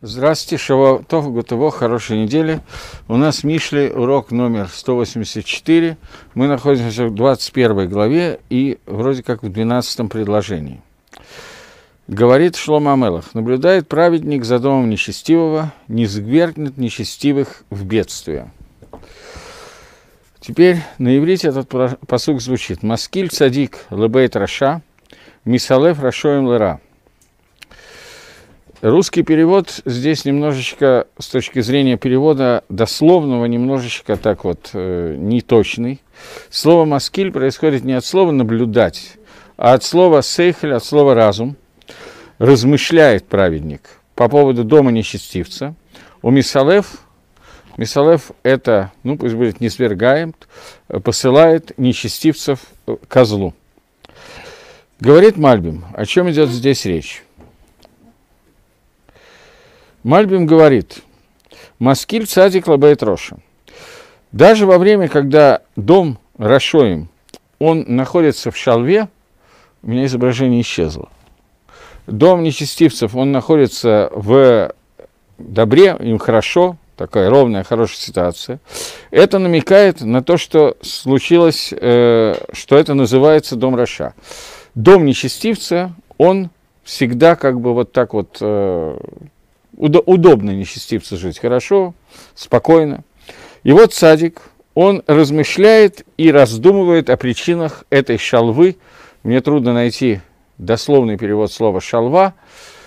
Здравствуйте, Шаватов, Готово, хорошей недели. У нас Мишли, урок номер 184. Мы находимся в 21 главе и вроде как в 12 предложении. Говорит Шлома Амелах, наблюдает праведник за домом нечестивого, не сгвергнет нечестивых в бедствие. Теперь на иврите этот посук звучит. Маскиль цадик лебейт раша, мисалев рашоем лера. Русский перевод здесь немножечко, с точки зрения перевода дословного, немножечко так вот э, неточный. Слово «маскиль» происходит не от слова «наблюдать», а от слова «сейхель», от слова «разум». Размышляет праведник по поводу дома нечестивца. У Мисалев, Мисалев это, ну пусть будет не свергает, посылает нечестивцев козлу. Говорит Мальбим, о чем идет здесь речь? Мальбим говорит, Маскиль цадик лабает Роша. Даже во время, когда дом Рашоим, он находится в шалве, у меня изображение исчезло. Дом нечестивцев, он находится в добре, им хорошо, такая ровная, хорошая ситуация. Это намекает на то, что случилось, э, что это называется дом Раша. Дом нечестивца, он всегда как бы вот так вот э, удобно нечестивцу жить хорошо, спокойно. И вот садик, он размышляет и раздумывает о причинах этой шалвы. Мне трудно найти дословный перевод слова «шалва».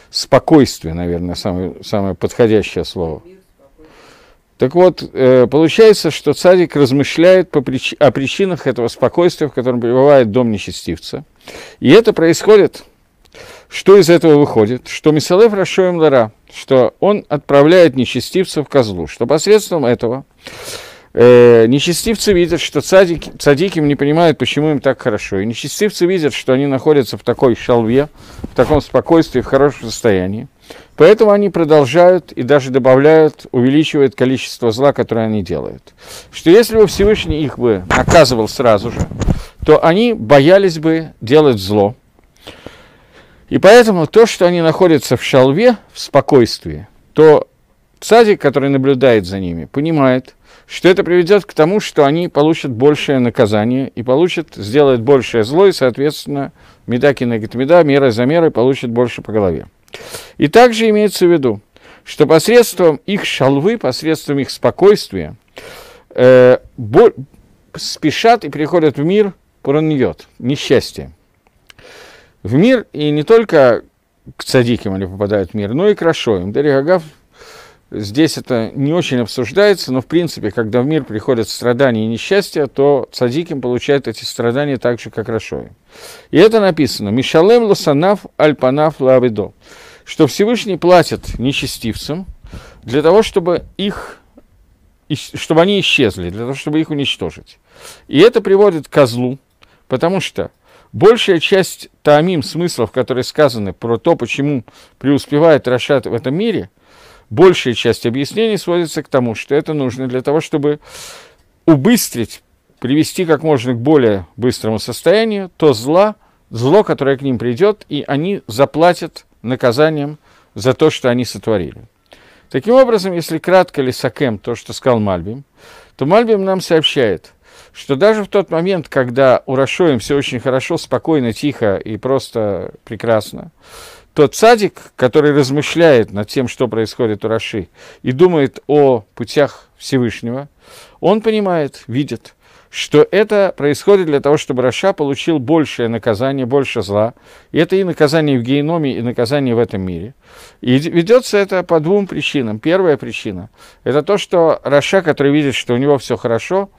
Спокойствие, наверное, самое, самое подходящее слово. Так вот, э, получается, что цадик размышляет по прич... о причинах этого спокойствия, в котором пребывает дом нечестивца. И это происходит что из этого выходит? Что Мисалев Рашоем Лара, что он отправляет нечестивцев козлу, что посредством этого э, нечестивцы видят, что цадики, цадики не понимают, почему им так хорошо. И нечестивцы видят, что они находятся в такой шалве, в таком спокойствии, в хорошем состоянии. Поэтому они продолжают и даже добавляют, увеличивают количество зла, которое они делают. Что если бы Всевышний их бы наказывал сразу же, то они боялись бы делать зло, и поэтому то, что они находятся в шалве, в спокойствии, то цадик, который наблюдает за ними, понимает, что это приведет к тому, что они получат большее наказание и получат, сделают большее зло, и, соответственно, медаки на меда, мера за мерой получат больше по голове. И также имеется в виду, что посредством их шалвы, посредством их спокойствия, э, бо- спешат и приходят в мир пураньет, несчастье в мир, и не только к цадикам они попадают в мир, но и к Рашоим. Дерегагав здесь это не очень обсуждается, но в принципе, когда в мир приходят страдания и несчастья, то цадиким получают эти страдания так же, как Рашоим. И это написано «Мишалем лосанав альпанав лавидо», что Всевышний платит нечестивцам для того, чтобы их чтобы они исчезли, для того, чтобы их уничтожить. И это приводит к козлу, потому что Большая часть таамим, смыслов, которые сказаны про то, почему преуспевает Рашат в этом мире, большая часть объяснений сводится к тому, что это нужно для того, чтобы убыстрить, привести как можно к более быстрому состоянию то зла, зло, которое к ним придет, и они заплатят наказанием за то, что они сотворили. Таким образом, если кратко лисакем то, что сказал Мальбим, то Мальбим нам сообщает – что даже в тот момент, когда у Рашоим все очень хорошо, спокойно, тихо и просто прекрасно, тот садик, который размышляет над тем, что происходит у Раши, и думает о путях Всевышнего, он понимает, видит, что это происходит для того, чтобы Раша получил большее наказание, больше зла. И это и наказание в геиноме, и наказание в этом мире. И ведется это по двум причинам. Первая причина – это то, что Раша, который видит, что у него все хорошо,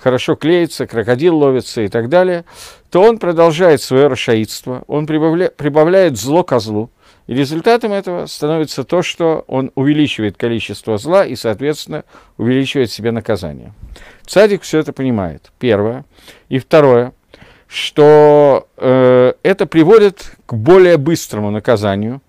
хорошо клеится, крокодил ловится и так далее, то он продолжает свое рашаидство, он прибавля, прибавляет зло ко злу, и результатом этого становится то, что он увеличивает количество зла и, соответственно, увеличивает себе наказание. Цадик все это понимает, первое. И второе, что э, это приводит к более быстрому наказанию,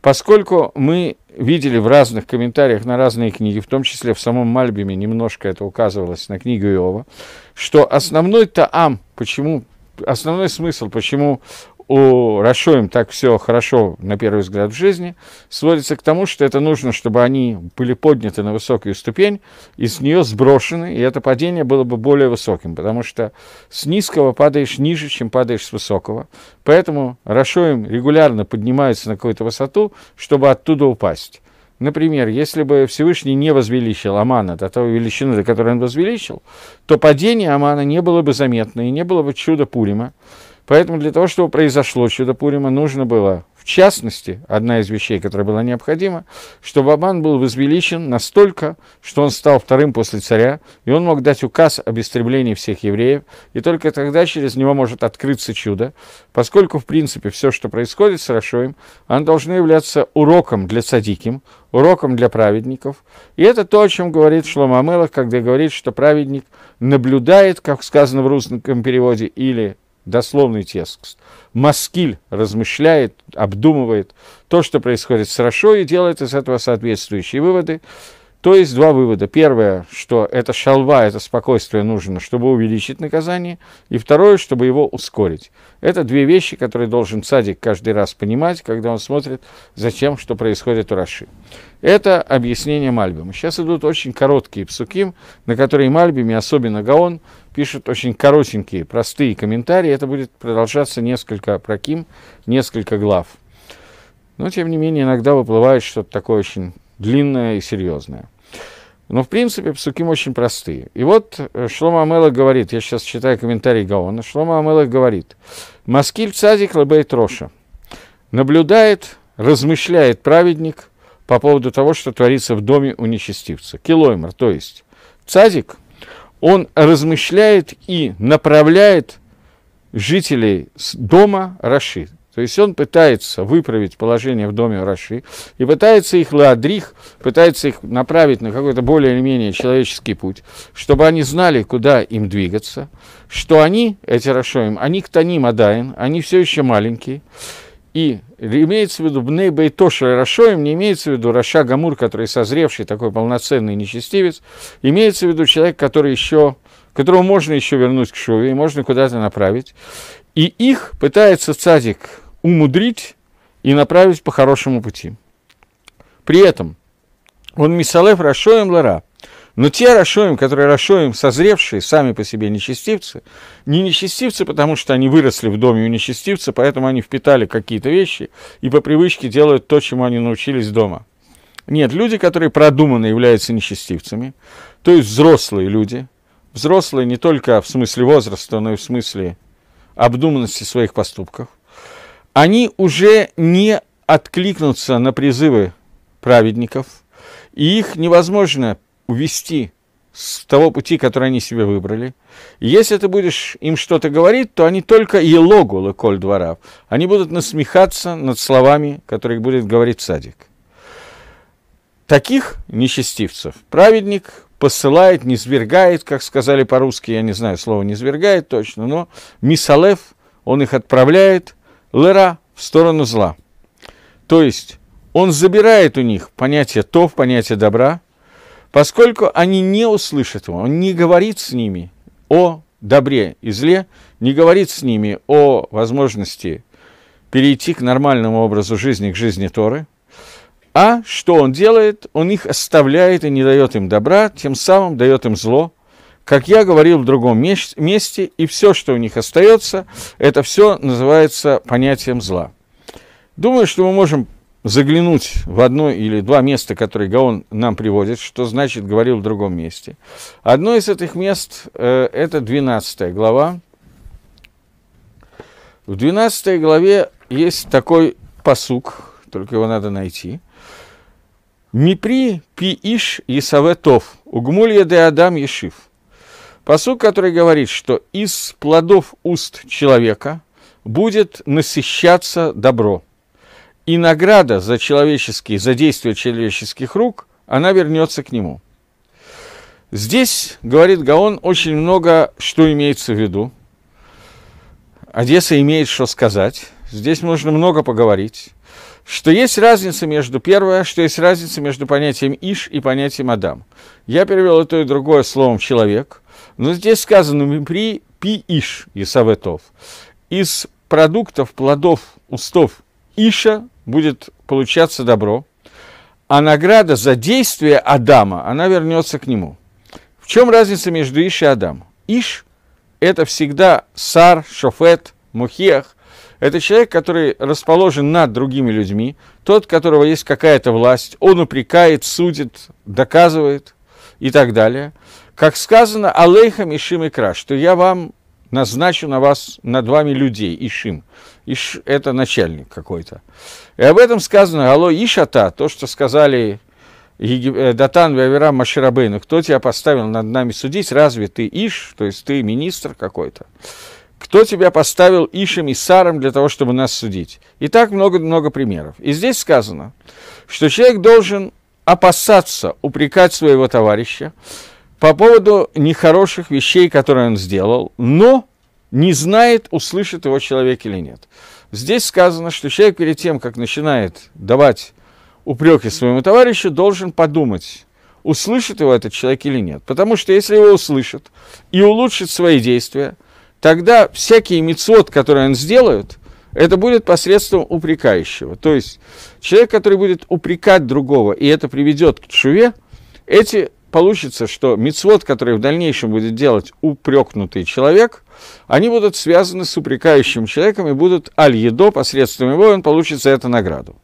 поскольку мы видели в разных комментариях на разные книги, в том числе в самом Мальбиме немножко это указывалось на книгу Иова, что основной таам, почему, основной смысл, почему у Рашоем так все хорошо, на первый взгляд, в жизни, сводится к тому, что это нужно, чтобы они были подняты на высокую ступень, и с нее сброшены, и это падение было бы более высоким, потому что с низкого падаешь ниже, чем падаешь с высокого. Поэтому Рашоем регулярно поднимаются на какую-то высоту, чтобы оттуда упасть. Например, если бы Всевышний не возвеличил Амана до той величины, до которой он возвеличил, то падение Амана не было бы заметно, и не было бы чуда Пурима. Поэтому для того, чтобы произошло чудо Пурима, нужно было, в частности, одна из вещей, которая была необходима, чтобы Аман был возвеличен настолько, что он стал вторым после царя, и он мог дать указ об истреблении всех евреев, и только тогда через него может открыться чудо, поскольку, в принципе, все, что происходит с Рашоем, оно должно являться уроком для цадиким, уроком для праведников. И это то, о чем говорит Шлома Амелах, когда говорит, что праведник наблюдает, как сказано в русском переводе, или дословный текст. Маскиль размышляет, обдумывает то, что происходит с Рашо, и делает из этого соответствующие выводы. То есть два вывода. Первое, что это шалва, это спокойствие нужно, чтобы увеличить наказание. И второе, чтобы его ускорить. Это две вещи, которые должен садик каждый раз понимать, когда он смотрит за тем, что происходит у Раши. Это объяснение Мальбима. Сейчас идут очень короткие псуким, на которые Мальбим, особенно Гаон, пишут очень коротенькие, простые комментарии. Это будет продолжаться несколько проким, несколько глав. Но, тем не менее, иногда выплывает что-то такое очень длинное и серьезное. Но, в принципе, псуким очень простые. И вот э, Шлома Амелах говорит, я сейчас читаю комментарий Гаона, Шлома Амелах говорит, «משכיל צדיק לבית רשע» наблюдает, размышляет праведник по поводу того, что творится в доме у нечестивца. כלומר, то есть цадик, он размышляет и направляет жителей дома Раши, то есть он пытается выправить положение в доме Раши и пытается их להדריך, пытается их направить на какой-то более или менее человеческий путь, чтобы они знали, куда им двигаться, что они, эти Рашоим, они ктаним адаин, они все еще маленькие, и имеется в виду Бней Бейтоша Рашоим, не имеется в виду Раша Гамур, который созревший, такой полноценный нечестивец, имеется в виду человек, который еще, которого можно еще вернуть к Шуве, и можно куда-то направить. И их пытается цадик умудрить и направить по хорошему пути. При этом он мисалев рашоем лара. Но те рашоем, которые рашоем созревшие, сами по себе нечестивцы, не нечестивцы, потому что они выросли в доме у нечестивца, поэтому они впитали какие-то вещи и по привычке делают то, чему они научились дома. Нет, люди, которые продуманно являются нечестивцами, то есть взрослые люди, взрослые не только в смысле возраста, но и в смысле обдуманности своих поступков, они уже не откликнутся на призывы праведников, и их невозможно увести с того пути, который они себе выбрали. Если ты будешь им что-то говорить, то они только елогу лыколь дворав. Они будут насмехаться над словами, которые будет говорить садик. Таких нечестивцев праведник посылает, не свергает, как сказали по-русски, я не знаю, слово не свергает точно, но мисалев, он их отправляет лера в сторону зла. То есть он забирает у них понятие тов, понятие добра, поскольку они не услышат его, он не говорит с ними о добре и зле, не говорит с ними о возможности перейти к нормальному образу жизни, к жизни Торы, а что он делает? Он их оставляет и не дает им добра, тем самым дает им зло, как я говорил в другом месте, и все, что у них остается, это все называется понятием зла. Думаю, что мы можем заглянуть в одно или два места, которые Гаон нам приводит, что значит говорил в другом месте. Одно из этих мест э, это 12 глава. В 12 главе есть такой посук, только его надо найти. Мипри пи иш Исаветов, угмулья де Адам Ешив – Посук, который говорит, что из плодов уст человека будет насыщаться добро. И награда за человеческие, за действия человеческих рук, она вернется к нему. Здесь, говорит Гаон, очень много что имеется в виду. Одесса имеет что сказать. Здесь можно много поговорить. Что есть разница между, первое, что есть разница между понятием Иш и понятием Адам. Я перевел и то, и другое словом «человек», но здесь сказано «Мипри пи иш Исаветов» из продуктов, плодов, устов Иша будет получаться добро, а награда за действие Адама, она вернется к нему. В чем разница между Иш и Адам? Иш – это всегда сар, шофет, мухех. Это человек, который расположен над другими людьми, тот, у которого есть какая-то власть, он упрекает, судит, доказывает и так далее. Как сказано, алейхам ишим икра, что я вам назначу на вас, над вами людей, ишим. Иш – это начальник какой-то. И об этом сказано, алло, ишата, то, что сказали э, Датан Вавера Маширабейну, кто тебя поставил над нами судить, разве ты Иш, то есть ты министр какой-то? Кто тебя поставил Ишем и Саром для того, чтобы нас судить? И так много-много примеров. И здесь сказано, что человек должен опасаться упрекать своего товарища по поводу нехороших вещей, которые он сделал, но не знает, услышит его человек или нет. Здесь сказано, что человек перед тем, как начинает давать упреки своему товарищу, должен подумать, услышит его этот человек или нет. Потому что если его услышит и улучшит свои действия, тогда всякие мецвод, которые он сделает, это будет посредством упрекающего. То есть человек, который будет упрекать другого, и это приведет к чуве, эти получится, что мицвод, который в дальнейшем будет делать упрекнутый человек, они будут связаны с упрекающим человеком и будут аль-едо, посредством его он получит за это награду.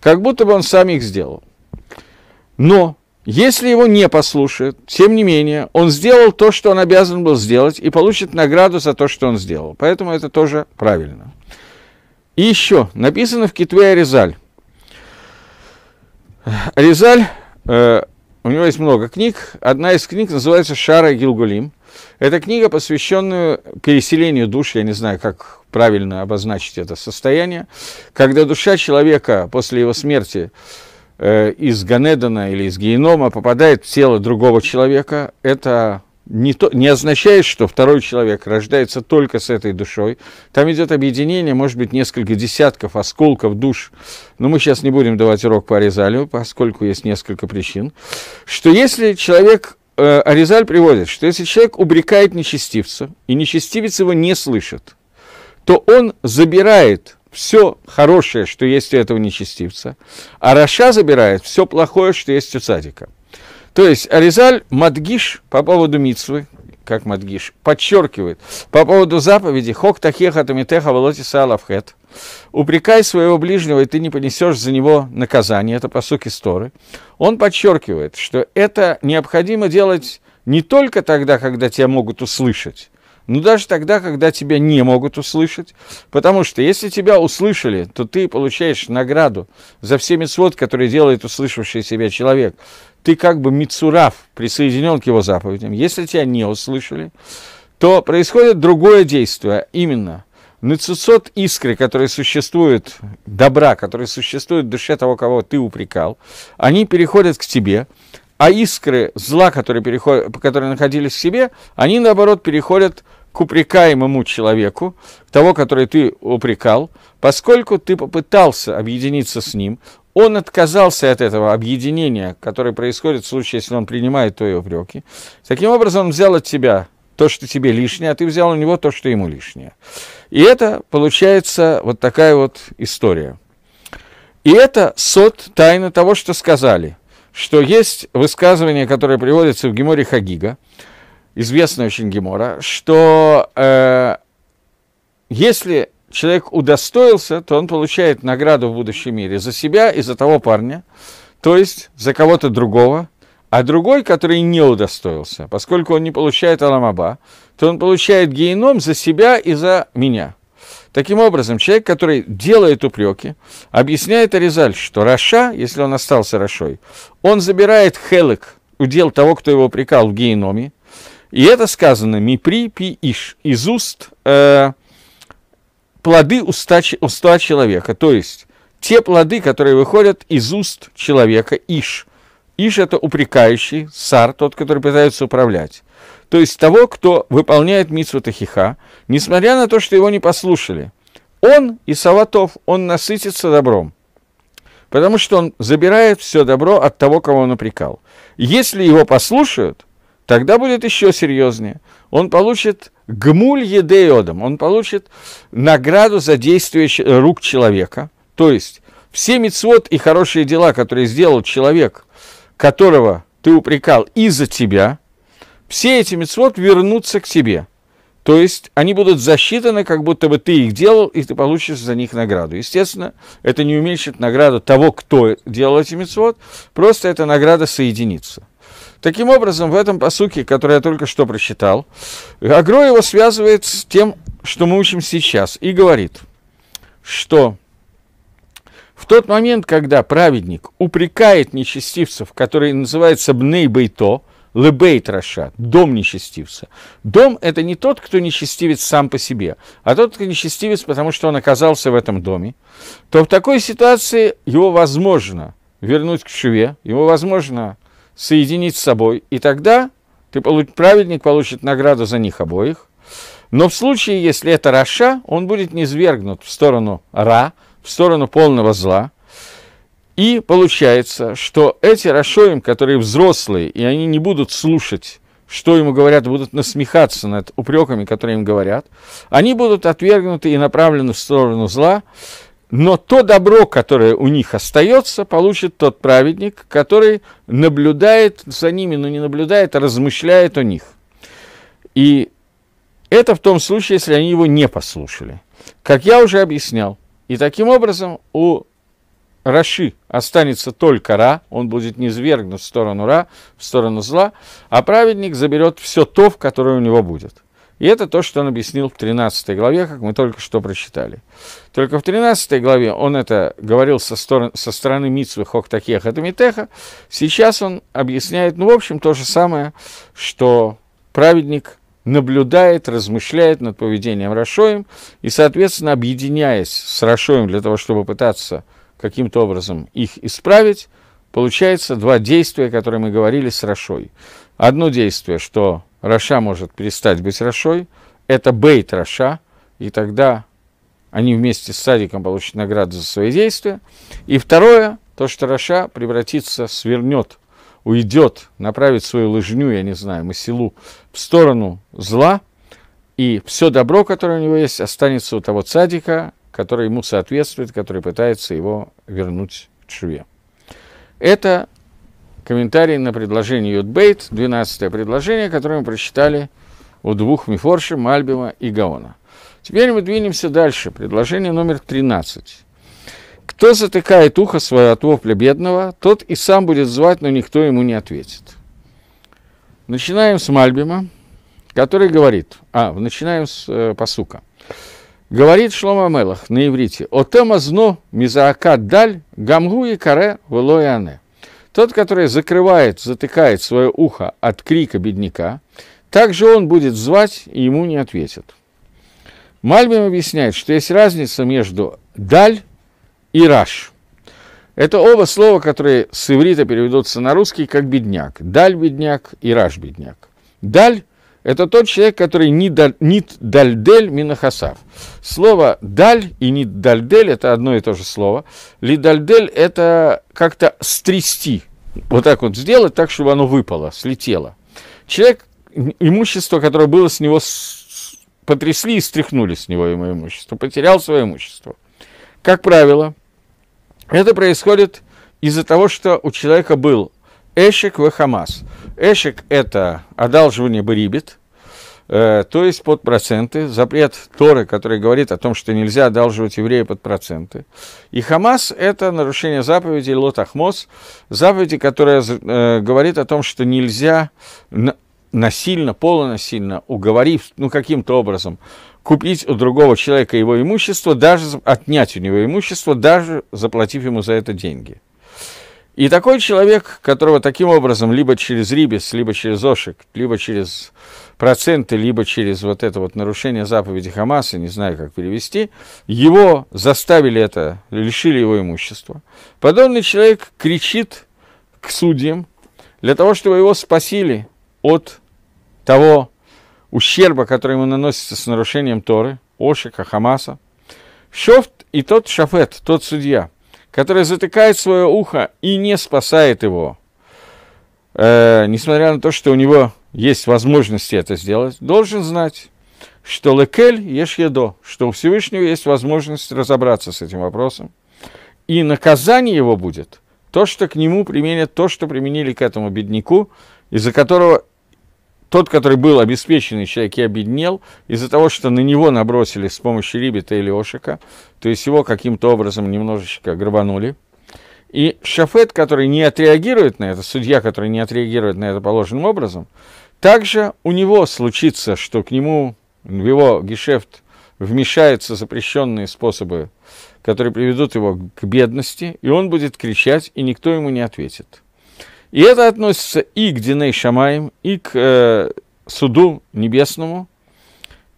Как будто бы он сам их сделал. Но если его не послушают, тем не менее, он сделал то, что он обязан был сделать, и получит награду за то, что он сделал. Поэтому это тоже правильно. И еще, написано в Китве Аризаль. Аризаль э, у него есть много книг. Одна из книг называется «Шара Гилгулим». Это книга, посвященная переселению душ, я не знаю, как правильно обозначить это состояние, когда душа человека после его смерти из Ганедана или из Генома попадает в тело другого человека. Это не, то, не означает, что второй человек рождается только с этой душой. Там идет объединение, может быть, несколько десятков осколков душ. Но мы сейчас не будем давать урок по Аризалю, поскольку есть несколько причин. Что если человек, э, Аризаль приводит, что если человек убрекает нечестивца, и нечестивец его не слышит, то он забирает все хорошее, что есть у этого нечестивца, а Раша забирает все плохое, что есть у цадика. То есть Аризаль Мадгиш по поводу Мицвы, как Мадгиш, подчеркивает по поводу заповеди «Хок тахеха тамитеха волоти салавхет» «Упрекай своего ближнего, и ты не понесешь за него наказание». Это по сути Торы. Он подчеркивает, что это необходимо делать не только тогда, когда тебя могут услышать, но даже тогда, когда тебя не могут услышать, потому что если тебя услышали, то ты получаешь награду за все мецвод, которые делает услышавший себя человек. Ты как бы Мицурав присоединен к его заповедям. Если тебя не услышали, то происходит другое действие, именно. Нацисот искры, которые существуют, добра, которые существуют в душе того, кого ты упрекал, они переходят к тебе, а искры зла, которые, переходят, которые находились в себе, они, наоборот, переходят к упрекаемому человеку, того, который ты упрекал, поскольку ты попытался объединиться с ним, он отказался от этого объединения, которое происходит в случае, если он принимает твои упреки. Таким образом, он взял от тебя то, что тебе лишнее, а ты взял у него то, что ему лишнее. И это получается вот такая вот история. И это сот тайна того, что сказали, что есть высказывание, которое приводится в Геморе Хагига, известная очень Гемора, что э, если человек удостоился, то он получает награду в будущем мире за себя и за того парня, то есть за кого-то другого, а другой, который не удостоился, поскольку он не получает Аламаба, то он получает геном за себя и за меня. Таким образом, человек, который делает упреки, объясняет Аризаль, что Раша, если он остался Рашой, он забирает хелек, удел того, кто его упрекал в геноме, и это сказано «мипри пи иш» из уст э, плоды уста, уста человека, то есть те плоды, которые выходят из уст человека, иш. Иш – это упрекающий, сар, тот, который пытается управлять. То есть того, кто выполняет митсву Тахиха, несмотря на то, что его не послушали. Он и Саватов, он насытится добром. Потому что он забирает все добро от того, кого он упрекал. Если его послушают, тогда будет еще серьезнее. Он получит гмуль едеодом, он получит награду за действие рук человека. То есть все мецвод и хорошие дела, которые сделал человек, которого ты упрекал из-за тебя, все эти мецвод вернутся к тебе. То есть они будут засчитаны, как будто бы ты их делал, и ты получишь за них награду. Естественно, это не уменьшит награду того, кто делал эти מצוות, просто эта награда соединится. Таким образом, в этом пасуке, который я только что прочитал, הגר"א его связывает с тем, что мы учим сейчас, и говорит, что в тот момент, когда праведник упрекает нечестивцев, которые называются בני ביתו, לבית רשע, дом нечестивца. Дом – это не тот, кто нечестивец сам по себе, а тот, кто нечестивец, потому что он оказался в этом доме, то в такой ситуации его возможно вернуть к шве, его возможно соединить с собой, и тогда ты получ, праведник получит награду за них обоих. Но в случае, если это Раша, он будет низвергнут в сторону Ра, в сторону полного зла. И получается, что эти Рашоим, которые взрослые, и они не будут слушать, что ему говорят, будут насмехаться над упреками, которые им говорят, они будут отвергнуты и направлены в сторону зла, но то добро, которое у них остается, получит тот праведник, который наблюдает за ними, но не наблюдает, а размышляет о них. И это в том случае, если они его не послушали. Как я уже объяснял. И таким образом у Раши останется только Ра, он будет низвергнут в сторону Ра, в сторону зла, а праведник заберет все то, в которое у него будет. И это то, что он объяснил в 13 главе, как мы только что прочитали. Только в 13 главе он это говорил со, стороны, со стороны Митсвы Хохтакеха Тамитеха. Сейчас он объясняет, ну, в общем, то же самое, что праведник наблюдает, размышляет над поведением Рашоем и, соответственно, объединяясь с Рашоем для того, чтобы пытаться каким-то образом их исправить, получается два действия, которые мы говорили с Рашой. Одно действие, что Раша может перестать быть Рашой, это בית רשע, и тогда они вместе с цадиком получат награду за свои действия. И второе, то, что Раша превратится, свернет, уйдет, направит свою лыжню, я не знаю, месилу, в сторону зла, и все добро, которое у него есть, останется у того цадика, который ему соответствует, который пытается его вернуть к тшуве. Это комментарий на предложение Юдбейт, 12 предложение, которое мы прочитали у двух Мифорши, Мальбима и Гаона. Теперь мы двинемся дальше. Предложение номер 13. Кто затыкает ухо свое от вопля бедного, тот и сам будет звать, но никто ему не ответит. Начинаем с Мальбима, который говорит, а, начинаем с э, посука. Говорит Шлома Мелах на иврите, «Отема зно мизаака даль гамгу и каре велояне». Тот, который закрывает, затыкает свое ухо от крика бедняка, также он будет звать, и ему не ответят. Мальбим объясняет, что есть разница между «даль» и «раш». Это оба слова, которые с иврита переведутся на русский как «бедняк». «Даль» – «бедняк» и «раш» – «бедняк». «Даль» – это тот человек, который «нит дальдель минахасав». Слово «даль» и «нит дальдель» – это одно и то же слово. «Лидальдель» – это как-то стрясти, вот так вот сделать, так, чтобы оно выпало, слетело. Человек, имущество, которое было с него, потрясли и стряхнули с него ему имущество, потерял свое имущество. Как правило, это происходит из-за того, что у человека был эшек в хамас. Эшек – это одалживание барибит, э, то есть под проценты, запрет Торы, который говорит о том, что нельзя одалживать еврея под проценты. И Хамас – это нарушение заповеди Лот Ахмос, заповеди, которая э, говорит о том, что нельзя насильно, полунасильно, уговорив, ну, каким-то образом, купить у другого человека его имущество, даже отнять у него имущество, даже заплатив ему за это деньги. И такой человек, которого таким образом, либо через рибис, либо через ошик, либо через проценты, либо через вот это вот нарушение заповеди Хамаса, не знаю, как перевести, его заставили это, лишили его имущества. Подобный человек кричит к судьям для того, чтобы его спасили от того ущерба, который ему наносится с нарушением Торы, Ошика, Хамаса. Шофт и тот шафет, тот судья, который затыкает свое ухо и не спасает его, э, несмотря на то, что у него есть возможности это сделать, должен знать, что лекель ешь едо, что у Всевышнего есть возможность разобраться с этим вопросом. И наказание его будет то, что к нему применят то, что применили к этому бедняку, из-за которого тот, который был обеспеченный человек и обеднел, из-за того, что на него набросили с помощью Рибита или Ошика, то есть его каким-то образом немножечко грабанули. И Шафет, который не отреагирует на это, судья, который не отреагирует на это положенным образом, также у него случится, что к нему в его гешефт вмешаются запрещенные способы, которые приведут его к бедности, и он будет кричать, и никто ему не ответит. И это относится и к Диней Шамаем, и к э, суду небесному,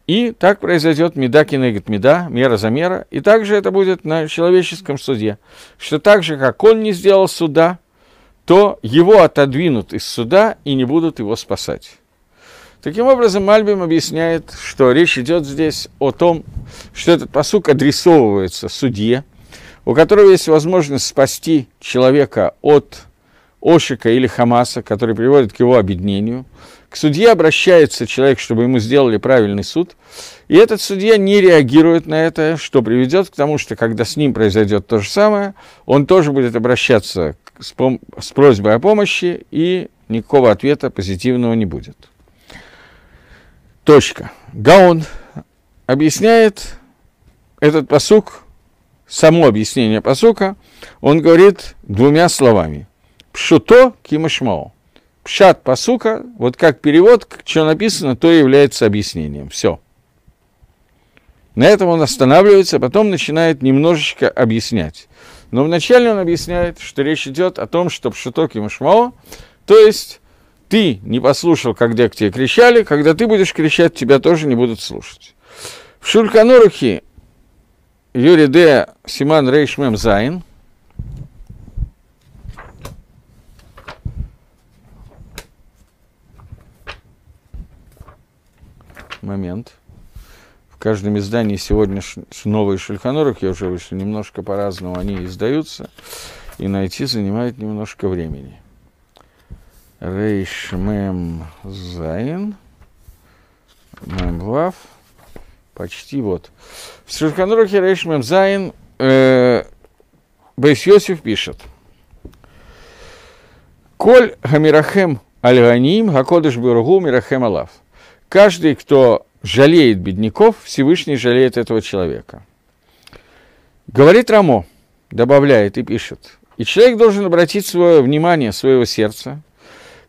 и так произойдет меда кинегет меда, мера за мера, и также это будет на человеческом суде, что так же, как он не сделал суда, то его отодвинут из суда и не будут его спасать. Таким образом, Мальбим объясняет, что речь идет здесь о том, что этот посук адресовывается судье, у которого есть возможность спасти человека от Ошика или Хамаса, который приводит к его объединению. К судье обращается человек, чтобы ему сделали правильный суд, и этот судья не реагирует на это, что приведет к тому, что когда с ним произойдет то же самое, он тоже будет обращаться с, пом- с просьбой о помощи, и никакого ответа позитивного не будет. Точка. Гаон объясняет этот посук, само объяснение посука, он говорит двумя словами. Пшуто кимашмао. Пшат посука, вот как перевод, что написано, то является объяснением. Все. На этом он останавливается, потом начинает немножечко объяснять. Но вначале он объясняет, что речь идет о том, что пшуто кимашмао, то есть ты не послушал, когда к тебе кричали, когда ты будешь кричать, тебя тоже не будут слушать. В Шульканорухе Юрий Д. Симан Рейшмем Зайн момент. В каждом издании сегодня новые шульханорах, я уже вышли немножко по-разному, они издаются, и найти занимает немножко времени. Рейш Мем Зайн. Мем Глав. Почти вот. В Шульханрухе Рейш Мем Зайн э, Бейс Йосиф пишет. Коль Хамирахем Аль-Ганим, Хакодыш Бургу Мирахем Алав. Каждый, кто жалеет бедняков, Всевышний жалеет этого человека. Говорит Рамо, добавляет и пишет. И человек должен обратить свое внимание, своего сердца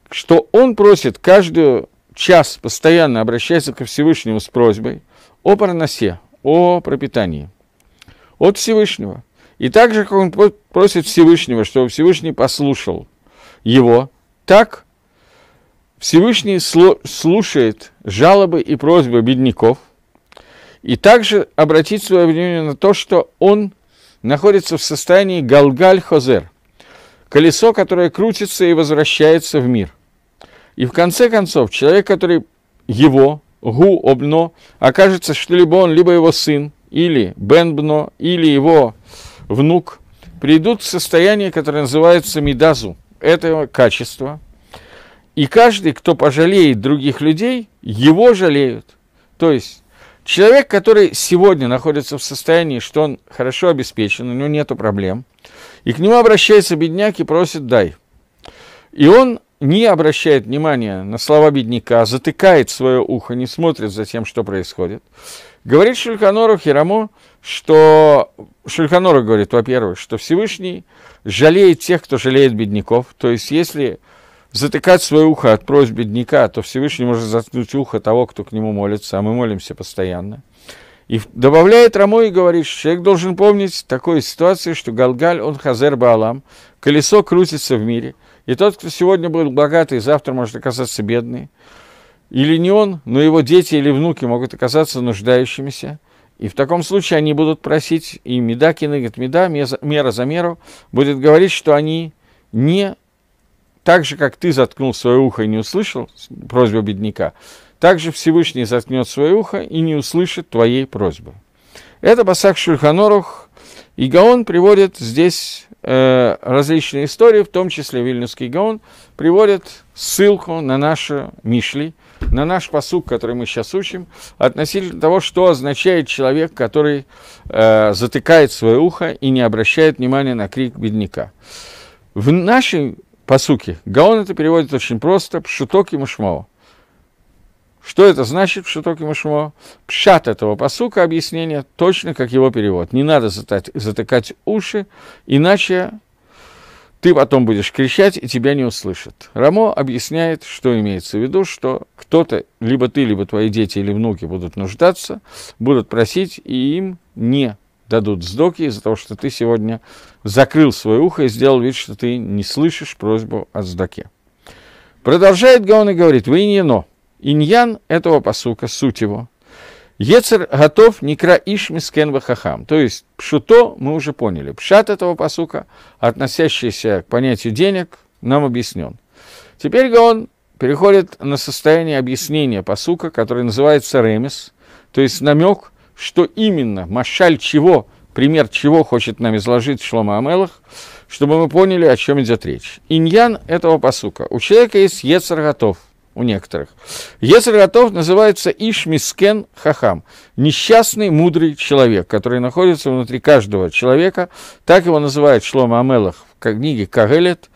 что он просит каждый час постоянно обращаться ко Всевышнему с просьбой о парносе, о пропитании от Всевышнего. И так же, как он просит Всевышнего, чтобы Всевышний послушал его, так Всевышний слушает жалобы и просьбы бедняков, и также обратить свое внимание на то, что он находится в состоянии Галгаль-Хозер, колесо, которое крутится и возвращается в мир. И в конце концов, человек, который его, гу обно, окажется, что либо он, либо его сын, или бенбно, или его внук, придут в состояние, которое называется мидазу, этого качества. И каждый, кто пожалеет других людей, его жалеют. То есть человек, который сегодня находится в состоянии, что он хорошо обеспечен, у него нет проблем, и к нему обращается бедняк и просит «дай». И он не обращает внимания на слова бедняка, затыкает свое ухо, не смотрит за тем, что происходит. Говорит Шульханору Хирамо, что Шульханору говорит, во-первых, что Всевышний жалеет тех, кто жалеет бедняков. То есть, если затыкать свое ухо от просьб бедняка, то Всевышний может заткнуть ухо того, кто к нему молится, а мы молимся постоянно. И добавляет Рамо и говорит, что человек должен помнить такой ситуации, что Галгаль, он хазер баалам, колесо крутится в мире – и тот, кто сегодня был богатый, завтра может оказаться бедный. Или не он, но его дети или внуки могут оказаться нуждающимися. И в таком случае они будут просить, и меда кинегет меда, мера за меру, будет говорить, что они не так же, как ты заткнул свое ухо и не услышал просьбу бедняка, так же Всевышний заткнет свое ухо и не услышит твоей просьбы. Это Басак Шульханорух, и Гаон приводит здесь э, различные истории, в том числе Вильнюсский Гаон, приводит ссылку на наши Мишли, на наш посук, который мы сейчас учим, относительно того, что означает человек, который э, затыкает свое ухо и не обращает внимания на крик бедняка. В нашей посуке Гаон это переводит очень просто «пшуток и машмао». Что это значит, пшуток и машмао? Пшат этого посука объяснение точно как его перевод. Не надо затыкать уши, иначе ты потом будешь кричать, и тебя не услышат. Рамо объясняет, что имеется в виду, что кто-то, либо ты, либо твои дети или внуки будут нуждаться, будут просить, и им не дадут сдоки из-за того, что ты сегодня закрыл свое ухо и сделал вид, что ты не слышишь просьбу о сдаке. Продолжает Гаон и говорит, вы иньяно. Иньян этого посука, суть его, Ецер готов некра иш мискен хахам. То есть пшуто мы уже поняли. Пшат этого посука, относящийся к понятию денег, нам объяснен. Теперь он переходит на состояние объяснения посука, который называется ремес, то есть намек, что именно, машаль чего, пример чего хочет нам изложить Шлома Амелах, чтобы мы поняли, о чем идет речь. Иньян этого посука. У человека есть Ецер готов у некоторых. Ецер готов называется Ишмискен Хахам, несчастный, мудрый человек, который находится внутри каждого человека. Так его называют Шлома Амелах в книге Кагелет.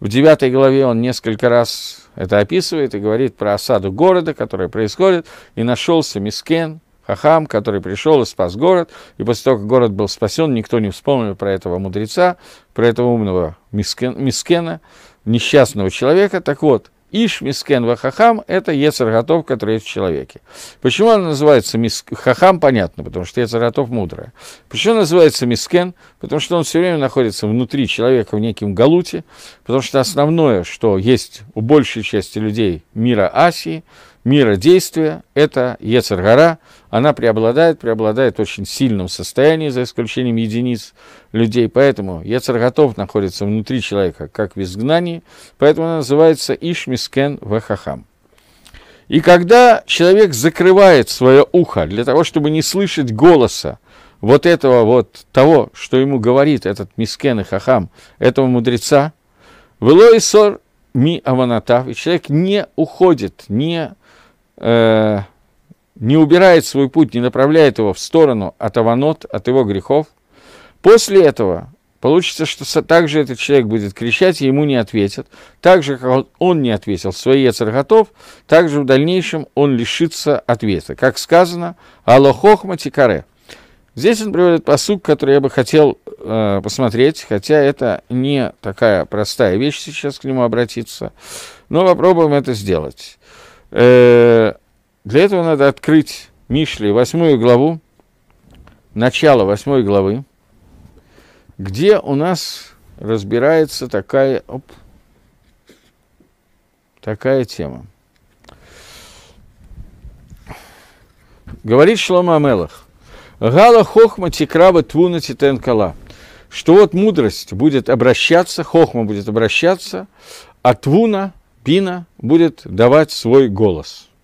В девятой главе он несколько раз это описывает и говорит про осаду города, которая происходит, и нашелся Мискен, Хахам, который пришел и спас город, и после того, как город был спасен, никто не вспомнил про этого мудреца, про этого умного Мискен, Мискена, несчастного человека. Так вот, Иш мискен вахахам – это ецарготов, который есть в человеке. Почему он называется мис... хахам, понятно, потому что ецарготов мудрая. Почему он называется мискен? Потому что он все время находится внутри человека в неком галуте, потому что основное, что есть у большей части людей мира Асии, мира действия, это Ецаргара, она преобладает, преобладает в очень сильном состоянии, за исключением единиц людей, поэтому Ецарготов находится внутри человека, как в изгнании, поэтому она называется Ишмискен Вахахам. И когда человек закрывает свое ухо для того, чтобы не слышать голоса вот этого вот того, что ему говорит этот Мискен и Хахам, этого мудреца, Велой Сор ми аванатав, и человек не уходит, не э, не убирает свой путь, не направляет его в сторону от аванот, от его грехов, после этого получится, что также этот человек будет кричать, и ему не ответят. Так же, как он не ответил в своей готов, также в дальнейшем он лишится ответа. Как сказано, Аллахохма Тикаре. Здесь он приводит посук, который я бы хотел э, посмотреть, хотя это не такая простая вещь сейчас к нему обратиться, но попробуем это сделать. Э, для этого надо открыть Мишли, восьмую главу, начало восьмой главы, где у нас разбирается такая, оп, такая тема. Говорит Шлома Амелах, Гала хохма тикраба твуна титенкала, что вот мудрость будет обращаться, хохма будет обращаться, а твуна, пина, будет давать свой голос –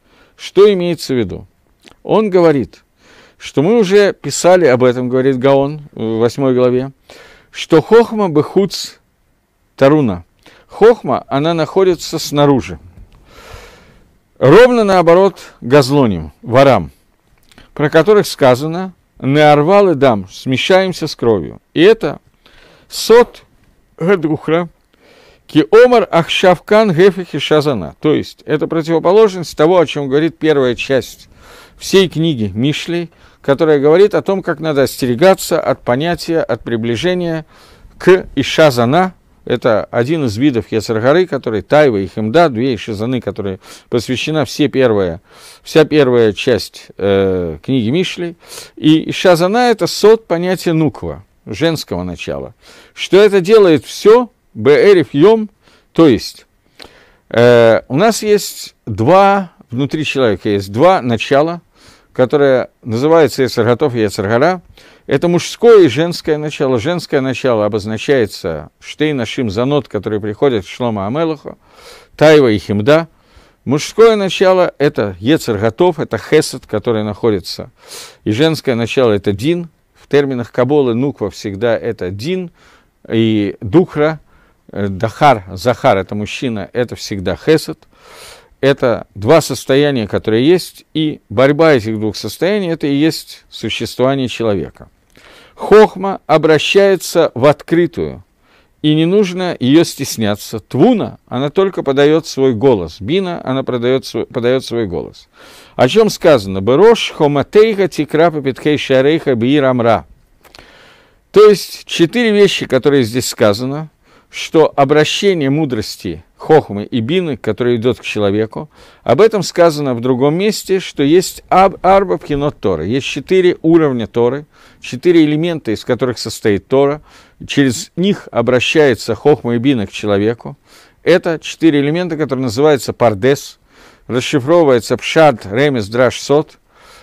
что имеется в виду? Он говорит, что мы уже писали об этом, говорит Гаон в восьмой главе, что хохма бехуц таруна. Хохма, она находится снаружи. Ровно наоборот газлоним, ворам, про которых сказано «неорвал и дам», смещаемся с кровью. И это сот гадухра, Ки омар ахшавкан гефихи шазана. То есть, это противоположность того, о чем говорит первая часть всей книги Мишлей, которая говорит о том, как надо остерегаться от понятия, от приближения к Ишазана. Это один из видов Яцергары, который Тайва и Химда, две Ишазаны, которые посвящена все первая, вся первая часть э, книги Мишлей. И Ишазана – это сот понятия нуква, женского начала. Что это делает все Беэриф Йом, то есть э, у нас есть два, внутри человека есть два начала, которое называется Яцерготов и Яцергара. Это мужское и женское начало. Женское начало обозначается Штейнашим Занот, который приходит в Шлома Амелаху, Тайва и Химда. Мужское начало – это Ецерготов, это Хесед, который находится. И женское начало – это Дин. В терминах Каболы Нуква всегда это Дин и Духра – Дахар, Захар – это мужчина, это всегда Хесед. это два состояния, которые есть, и борьба этих двух состояний – это и есть существование человека. Хохма обращается в открытую, и не нужно ее стесняться. Твуна, она только подает свой голос. Бина, она подает свой, подает свой голос. О чем сказано? Берош хоматейха тикрапа питхей шарейха биирамра. То есть четыре вещи, которые здесь сказано, что обращение мудрости хохмы и бины, который идет к человеку, об этом сказано в другом месте, что есть аб, арба пхинот Тора. Есть четыре уровня Торы, четыре элемента, из которых состоит Тора. Через них обращается хохма и бина к человеку. Это четыре элемента, которые называются пардес, расшифровывается пшад, ремес, драш, сот.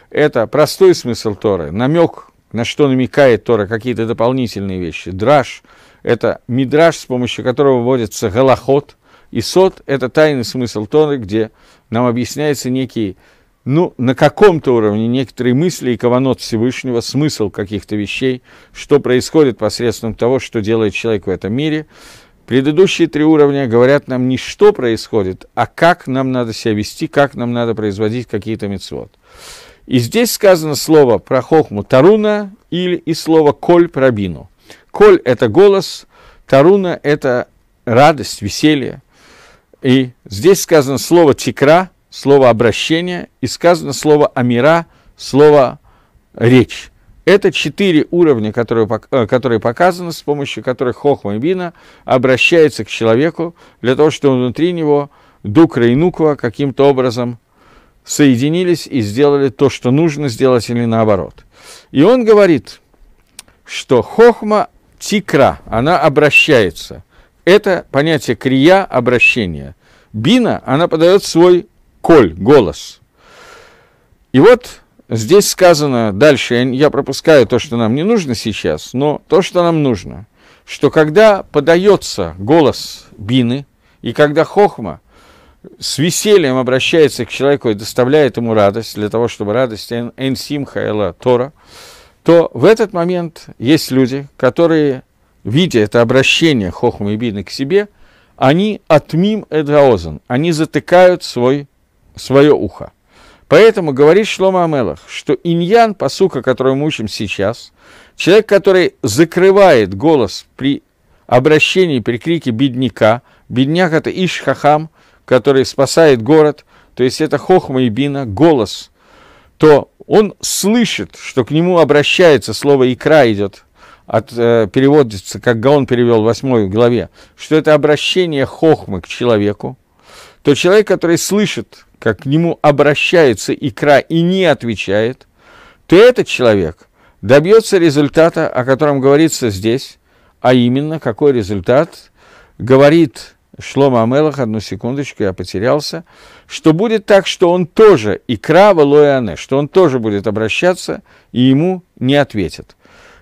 Это простой смысл Торы, намек, на что намекает Тора, какие-то дополнительные вещи. Драш – это мидраж, с помощью которого вводится голоход, и сот – это тайный смысл Торы, где нам объясняется некий, ну, на каком-то уровне некоторые мысли и каванот Всевышнего, смысл каких-то вещей, что происходит посредством того, что делает человек в этом мире. Предыдущие три уровня говорят нам не что происходит, а как нам надо себя вести, как нам надо производить какие-то мецвод. И здесь сказано слово про хохму Таруна или и слово коль про бину. Коль – это голос, Таруна – это радость, веселье. И здесь сказано слово «тикра», слово «обращение», и сказано слово «амира», слово «речь». Это четыре уровня, которые, э, которые показаны, с помощью которых Хохма и Бина обращается к человеку для того, чтобы внутри него Дукра и Нуква каким-то образом соединились и сделали то, что нужно сделать, или наоборот. И он говорит, что Хохма тикра, она обращается. Это понятие крия обращения. Бина, она подает свой коль, голос. И вот здесь сказано дальше, я пропускаю то, что нам не нужно сейчас, но то, что нам нужно, что когда подается голос бины, и когда хохма с весельем обращается к человеку и доставляет ему радость, для того, чтобы радость энсимха эла Тора, то в этот момент есть люди, которые, видя это обращение Хохма и Бины к себе, они отмим эдгаозен, они затыкают свой, свое ухо. Поэтому говорит Шлома Амелах, что иньян, посука, который мы учим сейчас, человек, который закрывает голос при обращении, при крике бедняка, бедняк это Иш-Хахам, который спасает город, то есть это Хохма и Бина, голос, то он слышит, что к нему обращается слово «икра» идет, от, э, переводится, как Гаон перевел в восьмой главе, что это обращение хохмы к человеку, то человек, который слышит, как к нему обращается икра и не отвечает, то этот человек добьется результата, о котором говорится здесь, а именно, какой результат говорит Шлома Амелах, одну секундочку, я потерялся, что будет так, что он тоже, икра валояне, что он тоже будет обращаться, и ему не ответят.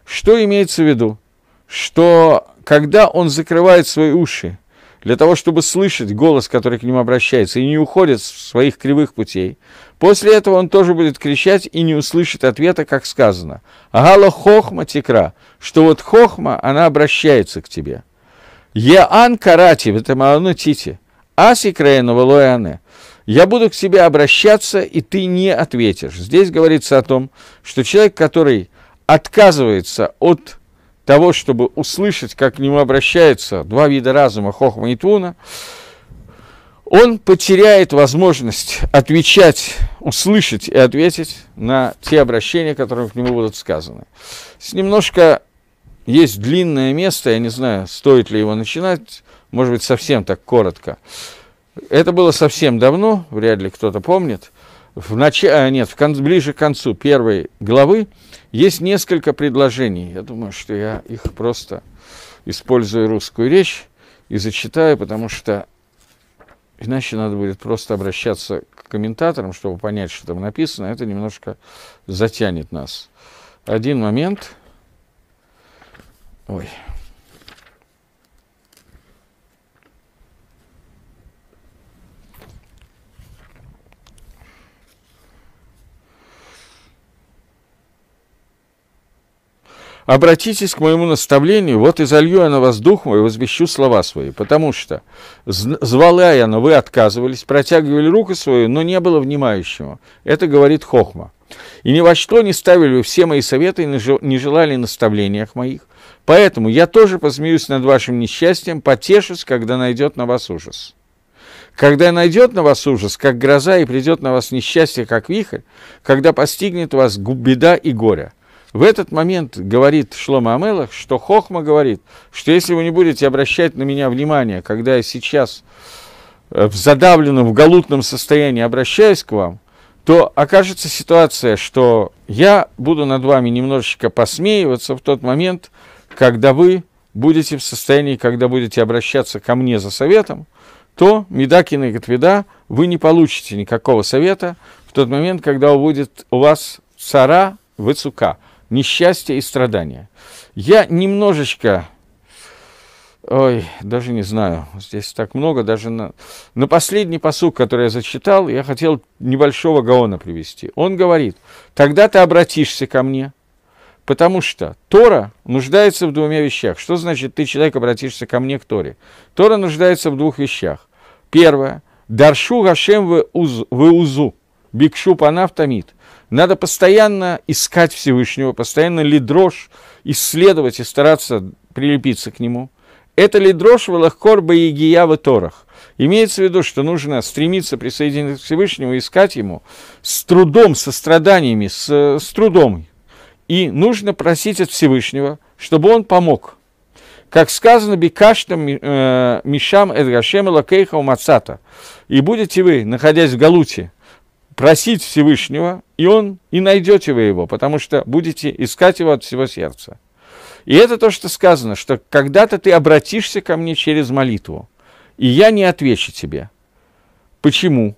Что имеется в виду? Что когда он закрывает свои уши для того, чтобы слышать голос, который к нему обращается, и не уходит с своих кривых путей, после этого он тоже будет кричать и не услышит ответа, как сказано. Агала хохма тикра, что вот хохма, она обращается к тебе. Яан карати, это маону тити, аси краену валояне. Я буду к тебе обращаться, и ты не ответишь. Здесь говорится о том, что человек, который отказывается от того, чтобы услышать, как к нему обращаются два вида разума, хохма и туна, он потеряет возможность отвечать, услышать и ответить на те обращения, которые к нему будут сказаны. С немножко есть длинное место, я не знаю, стоит ли его начинать, может быть, совсем так коротко. Это было совсем давно, вряд ли кто-то помнит. В начале, нет, в кон, ближе к концу первой главы есть несколько предложений. Я думаю, что я их просто использую русскую речь и зачитаю, потому что иначе надо будет просто обращаться к комментаторам, чтобы понять, что там написано. Это немножко затянет нас. Один момент – Ой. обратитесь к моему наставлению, вот и залью я на вас дух мой, возвещу слова свои, потому что, звала я, но вы отказывались, протягивали руку свою, но не было внимающего. Это говорит Хохма. И ни во что не ставили вы все мои советы не желали наставлениях моих. Поэтому я тоже посмеюсь над вашим несчастьем, потешусь, когда найдет на вас ужас. Когда найдет на вас ужас, как гроза, и придет на вас несчастье, как вихрь, когда постигнет вас беда и горе. В этот момент говорит Шлома Амелах, что Хохма говорит, что если вы не будете обращать на меня внимание, когда я сейчас э, в задавленном, в галутном состоянии обращаюсь к вам, то окажется ситуация, что я буду над вами немножечко посмеиваться в тот момент, когда вы будете в состоянии, когда будете обращаться ко мне за советом, то Медакина и Гатвида вы не получите никакого совета в тот момент, когда будет у вас цара выцука, несчастье и страдания. Я немножечко, ой, даже не знаю, здесь так много, даже на, на последний посук, который я зачитал, я хотел небольшого Гаона привести. Он говорит, тогда ты обратишься ко мне, Потому что Тора нуждается в двумя вещах. Что значит, ты, человек, обратишься ко мне к Торе? Тора нуждается в двух вещах. Первое. Даршу Гашем в узу. Бикшу панафтамид. Надо постоянно искать Всевышнего, постоянно лидрош, исследовать и стараться прилепиться к нему. Это лидрош в Баегия в Торах. Имеется в виду, что нужно стремиться присоединиться к Всевышнему, искать ему с трудом, со страданиями, с, с трудом, и нужно просить от Всевышнего, чтобы он помог. Как сказано, бикаштам э, мишам эдгашем лакейха мацата. И будете вы, находясь в Галуте, просить Всевышнего, и он, и найдете вы его, потому что будете искать его от всего сердца. И это то, что сказано, что когда-то ты обратишься ко мне через молитву, и я не отвечу тебе. Почему?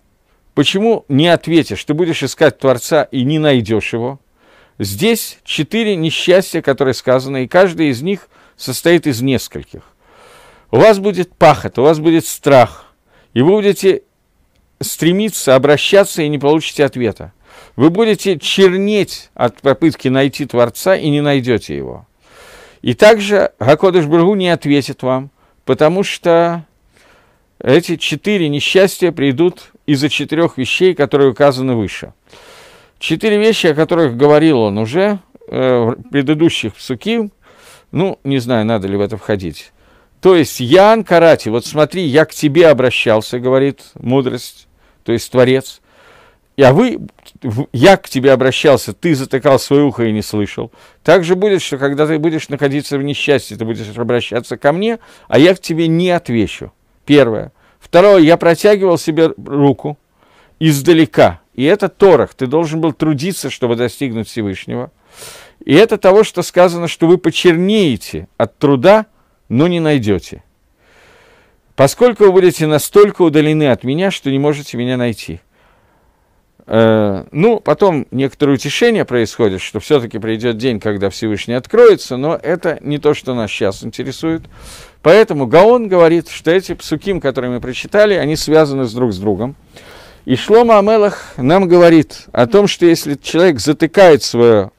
Почему не ответишь? Ты будешь искать Творца и не найдешь его. Здесь четыре несчастья, которые сказаны, и каждый из них состоит из нескольких. У вас будет пахот, у вас будет страх, и вы будете стремиться обращаться и не получите ответа. Вы будете чернеть от попытки найти Творца и не найдете его. И также Гакодыш Бургу не ответит вам, потому что эти четыре несчастья придут из-за четырех вещей, которые указаны выше. Четыре вещи, о которых говорил он уже э, в предыдущих псуки, ну, не знаю, надо ли в это входить. То есть Ян Карати, вот смотри, я к тебе обращался, говорит мудрость, то есть Творец, а вы, я к тебе обращался, ты затыкал свое ухо и не слышал. Так же будет, что когда ты будешь находиться в несчастье, ты будешь обращаться ко мне, а я к тебе не отвечу. Первое. Второе, я протягивал себе руку издалека, и это Торах, ты должен был трудиться, чтобы достигнуть Всевышнего. И это того, что сказано, что вы почернеете от труда, но не найдете. Поскольку вы будете настолько удалены от меня, что не можете меня найти. Э, ну, потом некоторое утешение происходит, что все-таки придет день, когда Всевышний откроется, но это не то, что нас сейчас интересует. Поэтому Гаон говорит, что эти псуким, которые мы прочитали, они связаны с друг с другом. И Шлома Амелах нам говорит о том, что если человек затыкает свое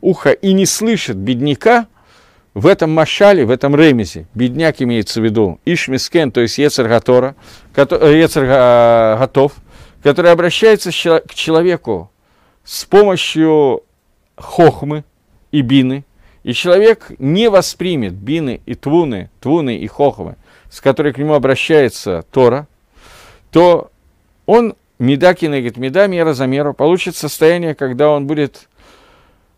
ухо и не слышит бедняка, в этом машале, в этом ремезе, бедняк имеется в виду Ишмискен, то есть Ецер Гатора, Ецер Готов, который обращается к человеку с помощью хохмы и бины, и человек не воспримет бины и твуны, твуны и хохмы, с которой к нему обращается Тора, то он меда кинегит меда, мера за меру, получит состояние, когда он будет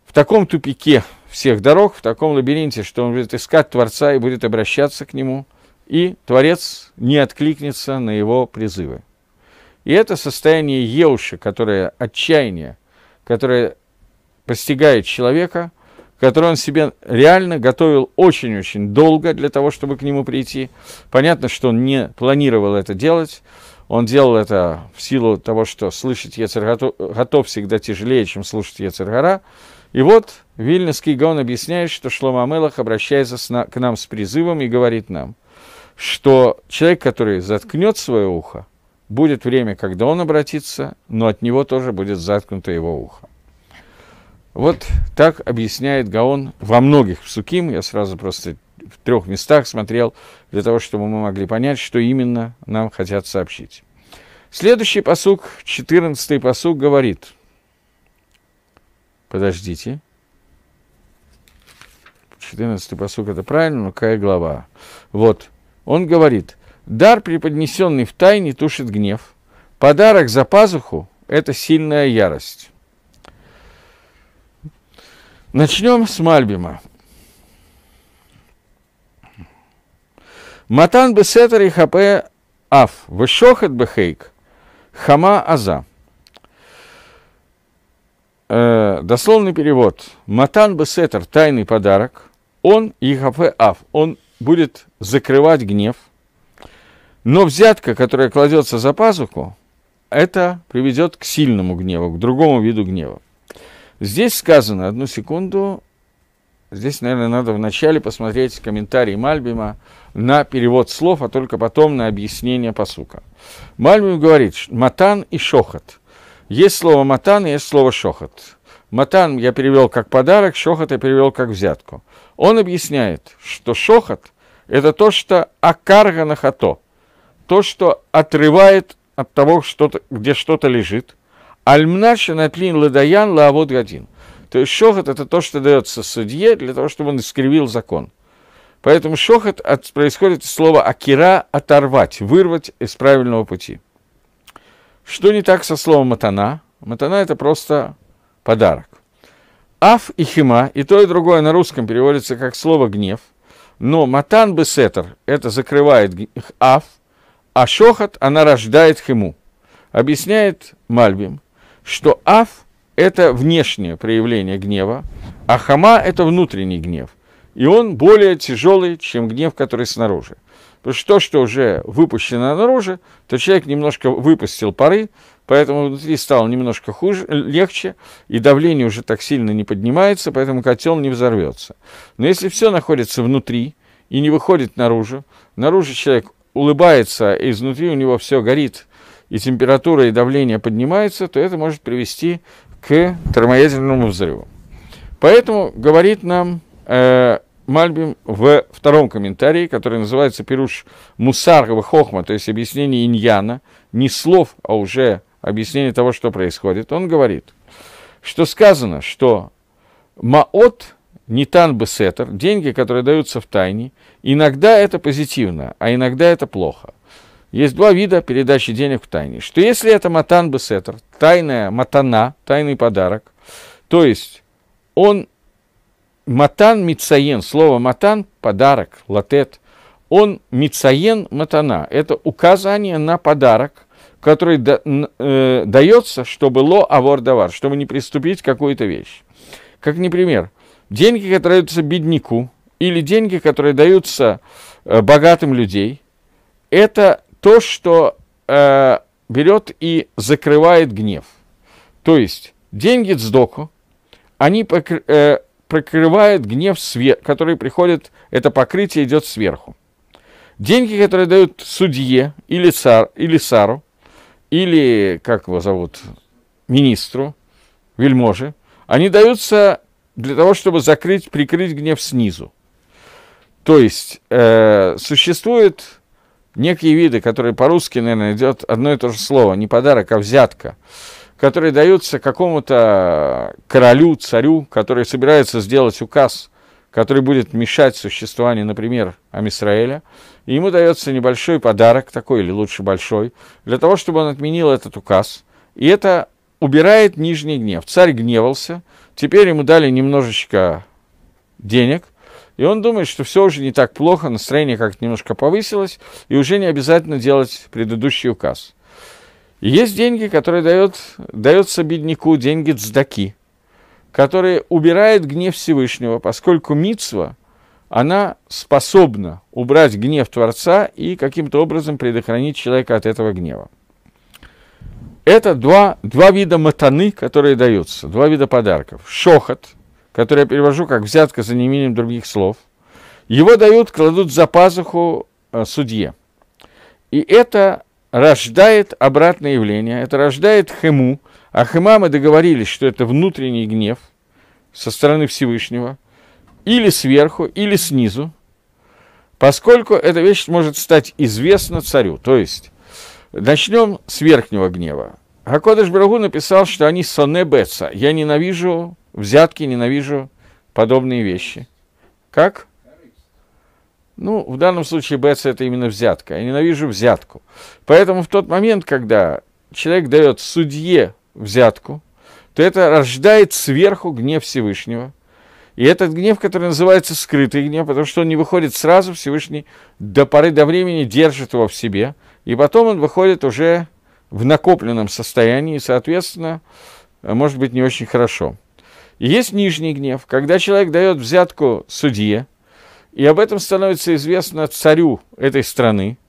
в таком тупике всех дорог, в таком лабиринте, что он будет искать Творца и будет обращаться к нему, и Творец не откликнется на его призывы. И это состояние Еуши, которое отчаяние, которое постигает человека, которое он себе реально готовил очень-очень долго для того, чтобы к нему прийти. Понятно, что он не планировал это делать, он делал это в силу того, что слышать Ецерготов всегда тяжелее, чем слушать Ецергара. И вот Вильнюсский Гаон объясняет, что Шлома Амелах обращается к нам с призывом и говорит нам, что человек, который заткнет свое ухо, будет время, когда он обратится, но от него тоже будет заткнуто его ухо. Вот так объясняет Гаон во многих псуким. Я сразу просто в трех местах смотрел, для того, чтобы мы могли понять, что именно нам хотят сообщить. Следующий посук, 14 посук, говорит, подождите, 14 посук это правильно, но какая глава? Вот, он говорит, дар, преподнесенный в тайне, тушит гнев, подарок за пазуху – это сильная ярость. Начнем с Мальбима. Матан бесетер и хапе аф, вышохат бехейк, хама аза. Э, дословный перевод. Матан бесетер, тайный подарок, он и хапе аф, он будет закрывать гнев. Но взятка, которая кладется за пазуху, это приведет к сильному гневу, к другому виду гнева. Здесь сказано, одну секунду, здесь, наверное, надо вначале посмотреть комментарий Мальбима на перевод слов, а только потом на объяснение посука. Мальбим говорит, матан и шохот. Есть слово матан и есть слово шохот. Матан я перевел как подарок, шохот я перевел как взятку. Он объясняет, что шохот – это то, что акарга на хато, то, что отрывает от того, что где что-то лежит, Альмнаша натлин ладаян лаавод гадин. То есть шохот – это то, что дается судье для того, чтобы он искривил закон. Поэтому шохот от, происходит из слова акира – оторвать, вырвать из правильного пути. Что не так со словом матана? Матана – это просто подарок. Аф и хима, и то, и другое на русском переводится как слово гнев, но матан бесетер – это закрывает аф, а шохот – она рождает химу. Объясняет Мальбим – что аф – это внешнее проявление гнева, а хама – это внутренний гнев. И он более тяжелый, чем гнев, который снаружи. Потому что то, что уже выпущено наружу, то человек немножко выпустил пары, поэтому внутри стало немножко хуже, легче, и давление уже так сильно не поднимается, поэтому котел не взорвется. Но если все находится внутри и не выходит наружу, наружу человек улыбается, и изнутри у него все горит, и температура и давление поднимаются, то это может привести к термоядерному взрыву. Поэтому говорит нам э, Мальбим в втором комментарии, который называется «Пируш Мусаргова Хохма», то есть объяснение иньяна, не слов, а уже объяснение того, что происходит. Он говорит, что сказано, что маот нитан бесетер, деньги, которые даются в тайне, иногда это позитивно, а иногда это плохо. Есть два вида передачи денег в тайне. Что если это матан бесетер, тайная матана, тайный подарок, то есть он матан мицаен, слово матан – подарок, латет, он мицаен матана, это указание на подарок, который да, э, дается, чтобы ло авор давар, чтобы не приступить к какой-то вещи. Как, например, деньги, которые даются бедняку, или деньги, которые даются э, богатым людей, это то, что э, берет и закрывает гнев. То есть деньги цдоку, они покр, э, прикрывают гнев, свет, который приходит, это покрытие идет сверху. Деньги, которые дают судье или, цар, или сару, или, как его зовут, министру, вельможе, они даются для того, чтобы закрыть, прикрыть гнев снизу. То есть э, существует некие виды, которые по-русски, наверное, идет одно и то же слово, не подарок, а взятка, которые даются какому-то королю, царю, который собирается сделать указ, который будет мешать существованию, например, Амисраэля, и ему дается небольшой подарок, такой или лучше большой, для того, чтобы он отменил этот указ. И это убирает нижний гнев. Царь гневался, теперь ему дали немножечко денег – и он думает, что все уже не так плохо, настроение как-то немножко повысилось, и уже не обязательно делать предыдущий указ. Есть деньги, которые дает, дается бедняку, деньги цдаки, которые убирают гнев Всевышнего, поскольку мицва, она способна убрать гнев Творца и каким-то образом предохранить человека от этого гнева. Это два, два вида матаны, которые даются, два вида подарков. Шохот, который я перевожу как взятка за неимением других слов, его дают, кладут за пазуху э, судье. И это рождает обратное явление, это рождает хему, а хема мы договорились, что это внутренний гнев, со стороны Всевышнего, или сверху, или снизу, поскольку эта вещь может стать известна царю. То есть, начнем с верхнего гнева. Хакодыш Брагу написал, что они соне беца. Я ненавижу взятки, ненавижу подобные вещи. Как? Ну, в данном случае беца это именно взятка. Я ненавижу взятку. Поэтому в тот момент, когда человек дает судье взятку, то это рождает сверху гнев Всевышнего. И этот гнев, который называется скрытый гнев, потому что он не выходит сразу, Всевышний до поры до времени держит его в себе, и потом он выходит уже в накопленном состоянии, и, соответственно, может быть не очень хорошо. И есть нижний гнев, когда человек дает взятку судье, и об этом становится известно царю этой страны,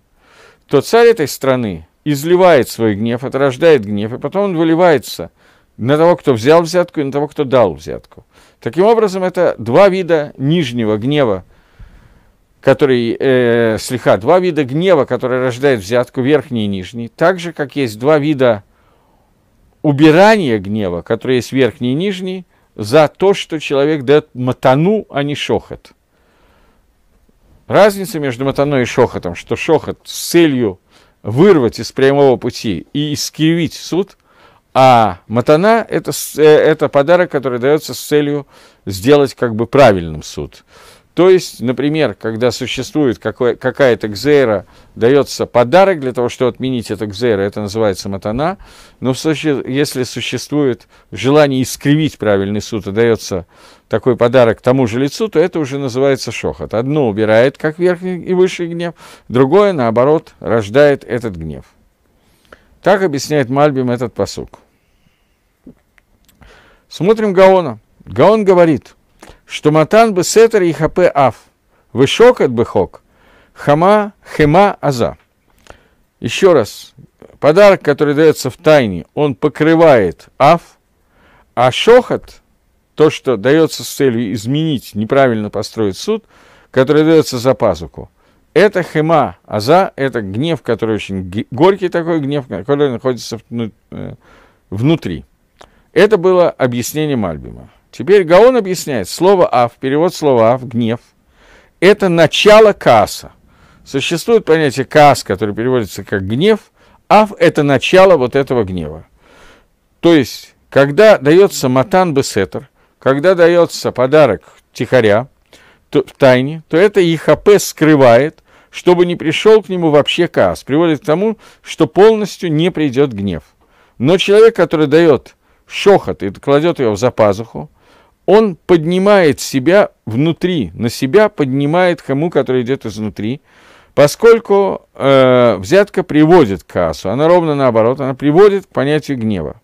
то царь этой страны изливает свой гнев, это рождает гнев, и потом он выливается на того, кто взял взятку, и на того, кто дал взятку. Таким образом, это два вида нижнего гнева, который, э, слегка, два вида гнева, который рождает взятку, верхний и нижний, так же, как есть два вида убирания гнева, которые есть верхний и нижний, за то, что человек дает матану, а не шохот. Разница между матаной и шохотом, что шохот с целью вырвать из прямого пути и искривить суд, а матана это, – это подарок, который дается с целью сделать как бы правильным суд. То есть, например, когда существует какая-то гзейра, дается подарок для того, чтобы отменить это гзейра, это называется матана, но в случае, если существует желание искривить правильный суд и дается такой подарок тому же лицу, то это уже называется шохот. Одно убирает, как верхний и высший гнев, другое, наоборот, рождает этот гнев. Так объясняет Мальбим этот посук. Смотрим Гаона. Гаон говорит – что матан бы сетер и хапе аф, вышокат бы хок, хама хема аза. Еще раз, подарок, который дается в тайне, он покрывает аф, а шохот, то, что дается с целью изменить, неправильно построить суд, который дается за пазуку, это хема, аза, это гнев, который очень горький такой гнев, который находится э, внутри. Это было объяснение Мальбима. Теперь Гаон объясняет, слово «ав», перевод слова «ав», гнев, это начало касса. Существует понятие кас, который переводится как гнев, ав – это начало вот этого гнева. То есть, когда дается матан бесетер, когда дается подарок тихоря, то, в тайне, то это ИХП скрывает, чтобы не пришел к нему вообще каас, приводит к тому, что полностью не придет гнев. Но человек, который дает шохот и кладет его за пазуху, он поднимает себя внутри, на себя поднимает хому, который идет изнутри, поскольку э, взятка приводит к кассу, она ровно наоборот, она приводит к понятию гнева.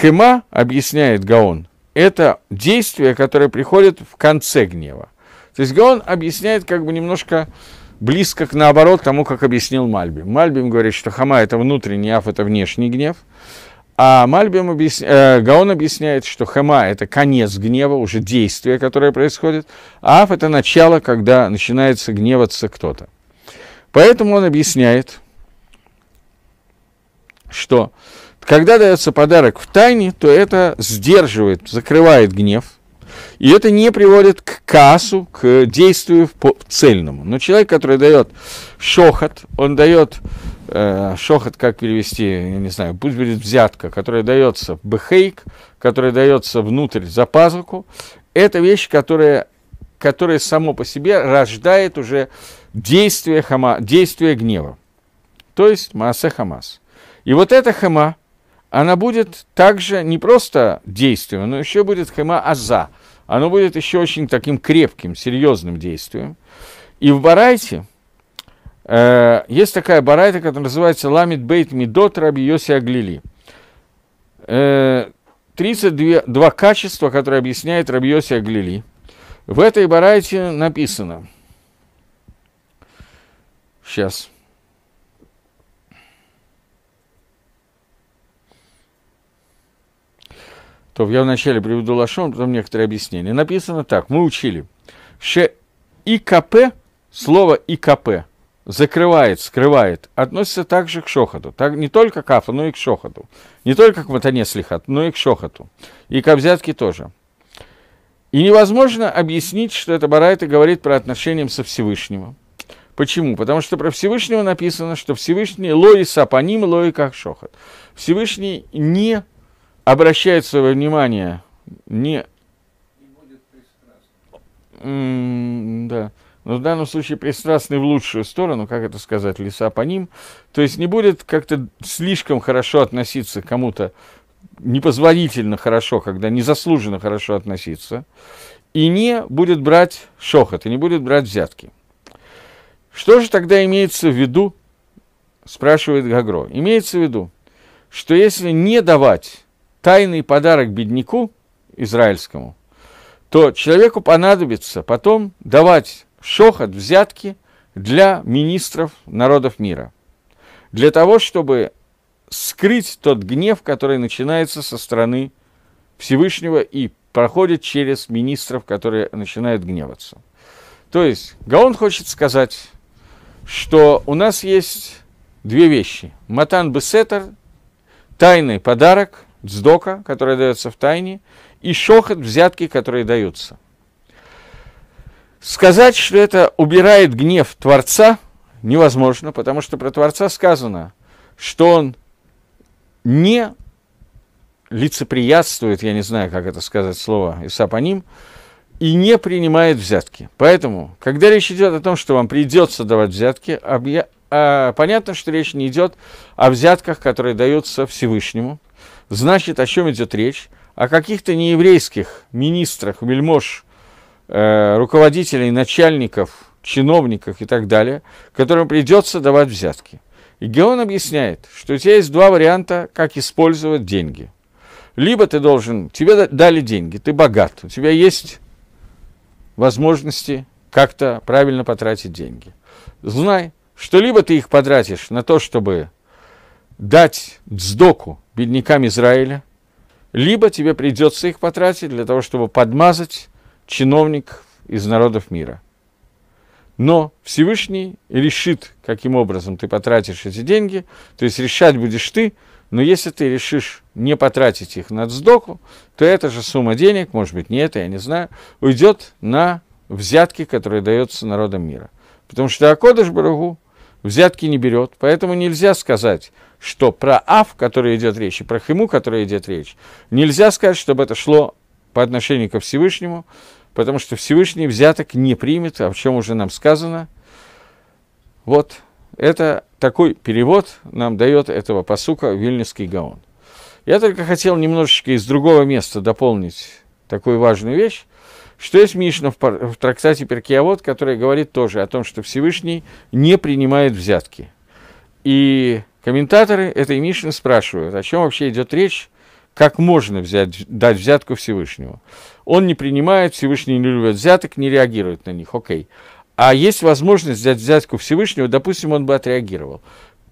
Хема, объясняет Гаон, это действие, которое приходит в конце гнева. То есть Гаон объясняет как бы немножко близко к наоборот тому, как объяснил Мальбим. Мальбим говорит, что хама – это внутренний, аф – это внешний гнев – а Мальбим объясня... э, Гаон объясняет, что хама – это конец гнева, уже действие, которое происходит, а аф – это начало, когда начинается гневаться кто-то. Поэтому он объясняет, что когда дается подарок в тайне, то это сдерживает, закрывает гнев, и это не приводит к кассу, к действию цельному. Но человек, который дает шохот, он дает шохот, как перевести, я не знаю, пусть будет взятка, которая дается в бехейк, которая дается внутрь за пазуху, это вещь, которая, которая само по себе рождает уже действие, хама, действие гнева. То есть Маасе Хамас. И вот эта хама, она будет также не просто действием, но еще будет хама аза. Оно будет еще очень таким крепким, серьезным действием. И в Барайте, Э, есть такая барайта, которая называется Ламит Бейт Мидот Раби Йоси Аглили. 32 э, качества, которые объясняет Раби Йоси Аглили. В этой барайте написано. Сейчас. То я вначале приведу лашон, потом некоторые объяснения. Написано так, мы учили. Ше ИКП, слово ИКП – закрывает, скрывает, относится также к шохоту. Так, не только к афу, но и к шохоту. Не только к матане слихат, но и к шохоту. И к взятке тоже. И невозможно объяснить, что это Барайта говорит про отношения со Всевышним. Почему? Потому что про Всевышнего написано, что Всевышний лои сапаним, лои как шохот. Всевышний не обращает свое внимание, не... не да но в данном случае пристрастный в лучшую сторону, как это сказать, лиса по ним, то есть не будет как-то слишком хорошо относиться кому-то, непозволительно хорошо, когда незаслуженно хорошо относиться, и не будет брать шохот, и не будет брать взятки. Что же тогда имеется в виду, спрашивает Гагро. Имеется в виду, что если не давать тайный подарок бедняку израильскому, то человеку понадобится потом давать шохот, взятки для министров народов мира. Для того, чтобы скрыть тот гнев, который начинается со стороны Всевышнего и проходит через министров, которые начинают гневаться. То есть Гаон хочет сказать, что у нас есть две вещи. Матан Бесетер, тайный подарок, дздока, который дается в тайне, и шохот, взятки, которые даются – Сказать, что это убирает гнев Творца, невозможно, потому что про Творца сказано, что он не лицеприятствует, я не знаю, как это сказать слово, Исапаним, и не принимает взятки. Поэтому, когда речь идет о том, что вам придется давать взятки, объя... а, понятно, что речь не идет о взятках, которые даются Всевышнему. Значит, о чем идет речь? О каких-то нееврейских министрах, вельмож, э, руководителей, начальников, чиновников и так далее, которым придется давать взятки. И Геон объясняет, что у тебя есть два варианта, как использовать деньги. Либо ты должен, тебе дали деньги, ты богат, у тебя есть возможности как-то правильно потратить деньги. Знай, что либо ты их потратишь на то, чтобы дать дздоку беднякам Израиля, либо тебе придется их потратить для того, чтобы подмазать чиновник из народов мира. Но Всевышний решит, каким образом ты потратишь эти деньги, то есть решать будешь ты, но если ты решишь не потратить их на сдоку, то эта же сумма денег, может быть, не это, я не знаю, уйдет на взятки, которые даются народам мира. Потому что Акодыш Барагу взятки не берет, поэтому нельзя сказать, что про Ав, который идет речь, и про Химу, который идет речь, нельзя сказать, чтобы это шло по отношению ко Всевышнему, потому что Всевышний взяток не примет, о чем уже нам сказано. Вот это такой перевод нам дает этого посука Вильнюсский Гаон. Я только хотел немножечко из другого места дополнить такую важную вещь, что есть Мишна в, в трактате Перкиавод, который говорит тоже о том, что Всевышний не принимает взятки. И комментаторы этой Мишны спрашивают, о чем вообще идет речь, как можно взять, дать взятку Всевышнему. Он не принимает, Всевышний не любит взяток, не реагирует на них, окей. А есть возможность взять взятку Всевышнего, допустим, он бы отреагировал.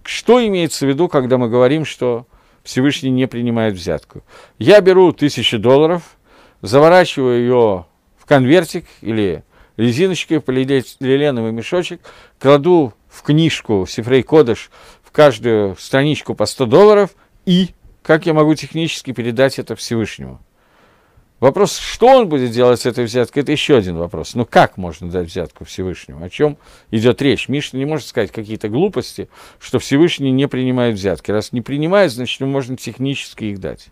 Что имеется в виду, когда мы говорим, что Всевышний не принимает взятку? Я беру тысячу долларов, заворачиваю ее в конвертик или резиночкой, полиэтиленовый мешочек, кладу в книжку Сифрей Кодыш в каждую страничку по 100 долларов и как я могу технически передать это Всевышнему? Вопрос, что он будет делать с этой взяткой, это еще один вопрос. Но как можно дать взятку Всевышнему? О чем идет речь? Мишна не может сказать какие-то глупости, что Всевышний не принимает взятки. Раз не принимает, значит, можно технически их дать.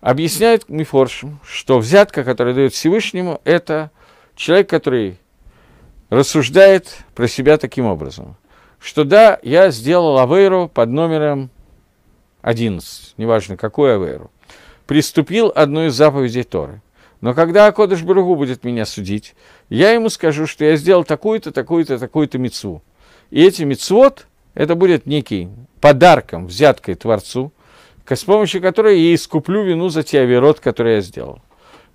Объясняет Мифоршим, что взятка, которая дает Всевышнему, это человек, который рассуждает про себя таким образом, что да, я сделал авейру под номером 11, неважно какую Аверу, приступил одну из заповедей Торы. Но когда Акодыш Баругу будет меня судить, я ему скажу, что я сделал такую-то, такую-то, такую-то мецву. И эти мецвод, это будет некий подарком, взяткой Творцу, с помощью которой я искуплю вину за те аверот, которые я сделал.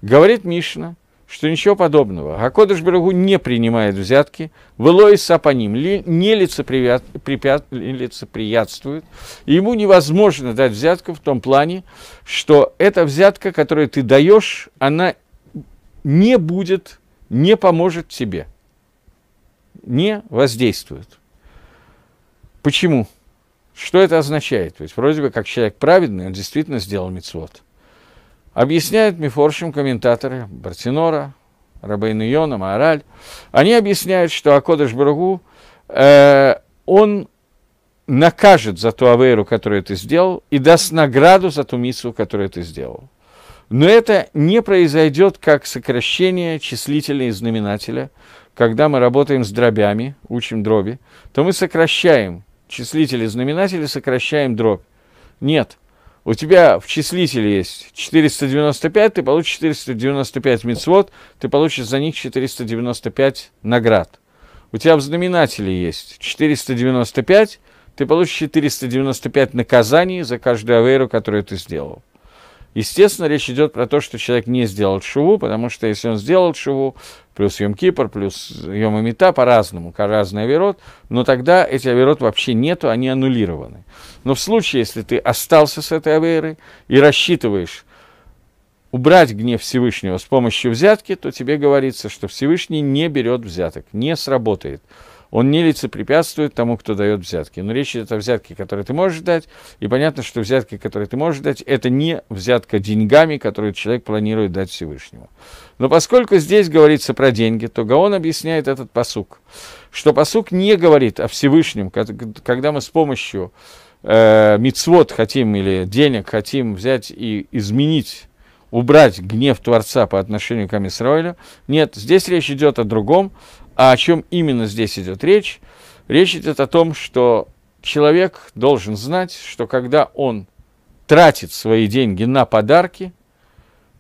Говорит Мишна, что ничего подобного. Акодыш Барагу не принимает взятки, Велой Сапаним не лицеприятствует, ему невозможно дать взятку в том плане, что эта взятка, которую ты даешь, она не будет, не поможет тебе. не воздействуют. Почему? Что это означает? Ведь вроде бы как человек праведный, он действительно сделал мицвод. Объясняют мифоршим комментаторы Бартинора, Рабейн Йона, Маораль. Они объясняют, что Акодыш Барагу, э, он накажет за ту авейру, которую ты сделал, и даст награду за ту миссу, которую ты сделал. Но это не произойдет как сокращение числителя и знаменателя. Когда мы работаем с дробями, учим дроби, то мы сокращаем числитель и знаменатель, сокращаем дробь. Нет. У тебя в числителе есть 495, ты получишь 495 мецвод, ты получишь за них 495 наград. У тебя в знаменателе есть 495, ты получишь 495 наказаний за каждую аверу, которую ты сделал. Естественно, речь идет про то, что человек не сделал шуву, потому что если он сделал шуву, плюс Йом Кипр, плюс Йом Амита, по-разному, разный аверот, но тогда эти аверот вообще нету, они аннулированы. Но в случае, если ты остался с этой аверой и рассчитываешь убрать гнев Всевышнего с помощью взятки, то тебе говорится, что Всевышний не берет взяток, не сработает он не лицепрепятствует тому, кто дает взятки. Но речь идет о взятке, которую ты можешь дать, и понятно, что взятки, которые ты можешь дать, это не взятка деньгами, которую человек планирует дать Всевышнему. Но поскольку здесь говорится про деньги, то Гаон объясняет этот посук, что посук не говорит о Всевышнем, когда мы с помощью э, мицвод хотим или денег хотим взять и изменить убрать гнев Творца по отношению к Амисраилю. Нет, здесь речь идет о другом, а о чем именно здесь идет речь? Речь идет о том, что человек должен знать, что когда он тратит свои деньги на подарки,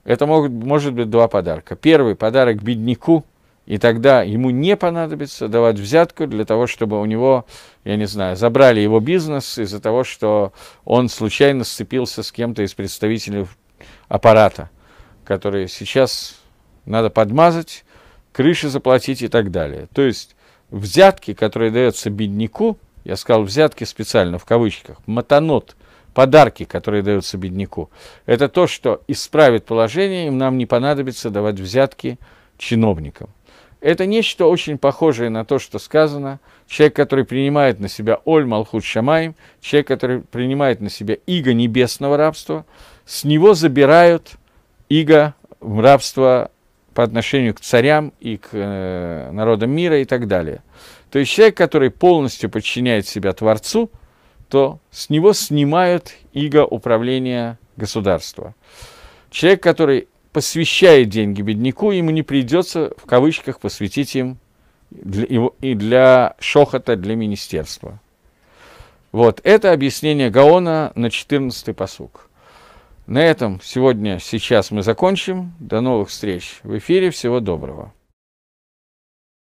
это могут, может быть два подарка. Первый подарок бедняку, и тогда ему не понадобится давать взятку для того, чтобы у него, я не знаю, забрали его бизнес из-за того, что он случайно сцепился с кем-то из представителей аппарата, который сейчас надо подмазать, крыши заплатить и так далее. То есть взятки, которые даются бедняку, я сказал взятки специально в кавычках, матанот, подарки, которые даются бедняку, это то, что исправит положение, им нам не понадобится давать взятки чиновникам. Это нечто очень похожее на то, что сказано. Человек, который принимает на себя Оль Малхут Шамаем, человек, который принимает на себя иго небесного рабства, с него забирают иго рабства по отношению к царям и к э, народам мира и так далее. То есть человек, который полностью подчиняет себя Творцу, то с него снимают иго управления государства. Человек, который посвящает деньги бедняку, ему не придется в кавычках посвятить им для, его, и для шохота, для министерства. Вот, это объяснение Гаона на 14-й посук. На этом сегодня, сейчас мы закончим. До новых встреч в эфире. Всего доброго.